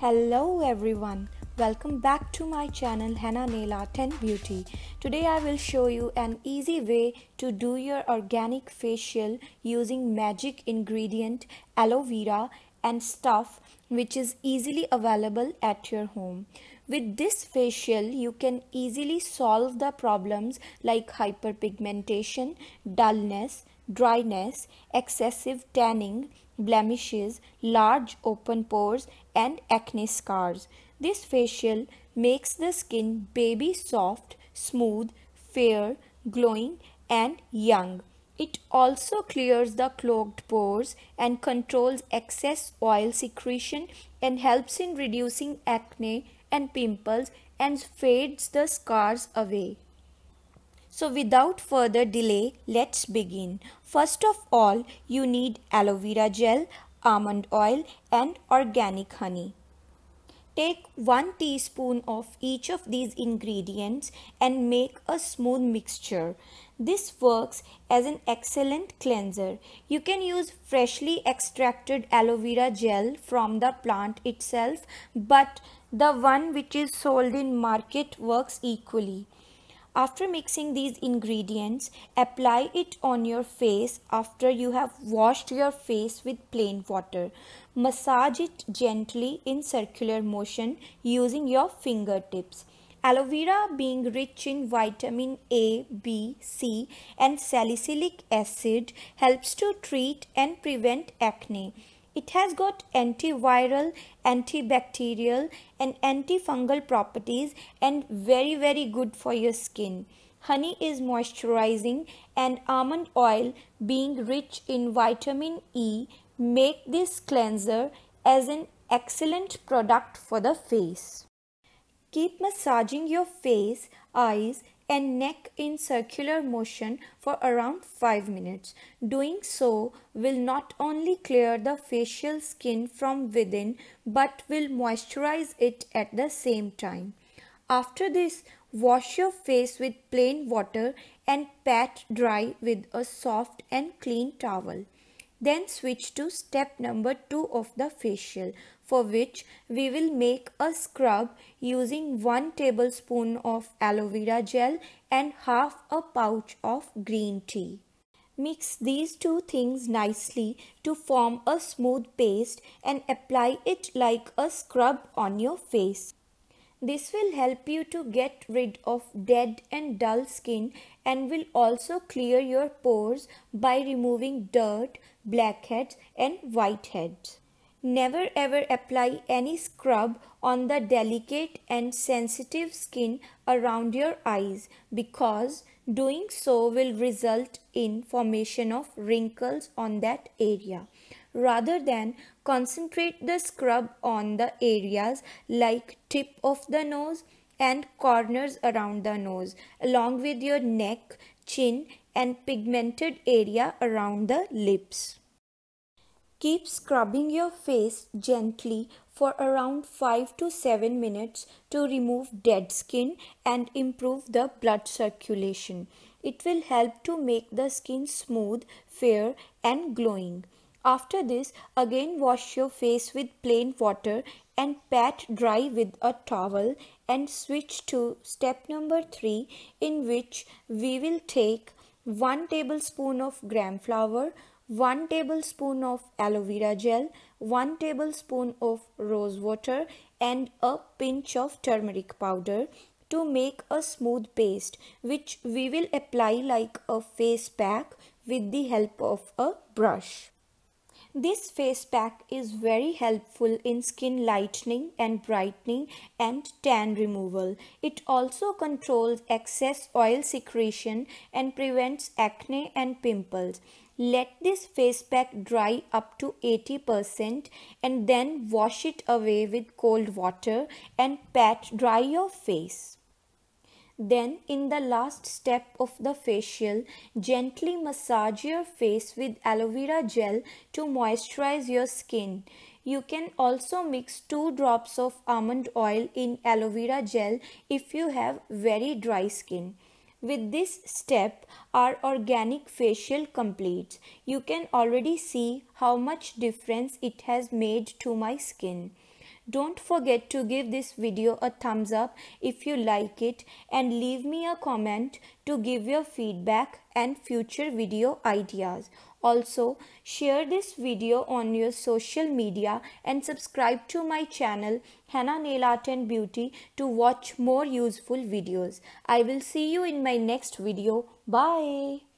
Hello everyone, welcome back to my channel Henna Nail Art and Beauty. Today I will show you an easy way to do your organic facial using magic ingredient aloe vera and stuff which is easily available at your home. With this facial, you can easily solve the problems like hyperpigmentation, dullness, dryness, excessive tanning, blemishes, large open pores, and acne scars. This facial makes the skin baby soft, smooth, fair, glowing, and young. It also clears the clogged pores and controls excess oil secretion and helps in reducing acne and pimples and fades the scars away. So without further delay, let's begin. First of all, you need aloe vera gel, almond oil and organic honey. Take 1 teaspoon of each of these ingredients and make a smooth mixture. This works as an excellent cleanser. You can use freshly extracted aloe vera gel from the plant itself but the one which is sold in market works equally. After mixing these ingredients, apply it on your face after you have washed your face with plain water. Massage it gently in circular motion using your fingertips. Aloe vera being rich in vitamin A, B, C and salicylic acid helps to treat and prevent acne. It has got antiviral, antibacterial and antifungal properties and very very good for your skin. Honey is moisturizing and almond oil being rich in vitamin E make this cleanser as an excellent product for the face. Keep massaging your face, eyes and neck in circular motion for around 5 minutes. Doing so will not only clear the facial skin from within but will moisturize it at the same time. After this, wash your face with plain water and pat dry with a soft and clean towel. Then switch to step number 2 of the facial for which we will make a scrub using 1 tablespoon of aloe vera gel and half a pouch of green tea. Mix these two things nicely to form a smooth paste and apply it like a scrub on your face. This will help you to get rid of dead and dull skin and will also clear your pores by removing dirt, blackheads and whiteheads. Never ever apply any scrub on the delicate and sensitive skin around your eyes because doing so will result in formation of wrinkles on that area rather than concentrate the scrub on the areas like tip of the nose and corners around the nose along with your neck, chin and pigmented area around the lips. Keep scrubbing your face gently for around 5 to 7 minutes to remove dead skin and improve the blood circulation. It will help to make the skin smooth, fair and glowing. After this, again wash your face with plain water and pat dry with a towel and switch to step number 3 in which we will take 1 tablespoon of gram flour, 1 tablespoon of aloe vera gel, 1 tablespoon of rose water and a pinch of turmeric powder to make a smooth paste which we will apply like a face pack with the help of a brush. This face pack is very helpful in skin lightening and brightening and tan removal. It also controls excess oil secretion and prevents acne and pimples. Let this face pack dry up to 80% and then wash it away with cold water and pat dry your face. Then in the last step of the facial, gently massage your face with aloe vera gel to moisturize your skin. You can also mix 2 drops of almond oil in aloe vera gel if you have very dry skin. With this step, our organic facial completes. You can already see how much difference it has made to my skin. Don't forget to give this video a thumbs up if you like it and leave me a comment to give your feedback and future video ideas. Also, share this video on your social media and subscribe to my channel Henna Nail Art and Beauty to watch more useful videos. I will see you in my next video. Bye.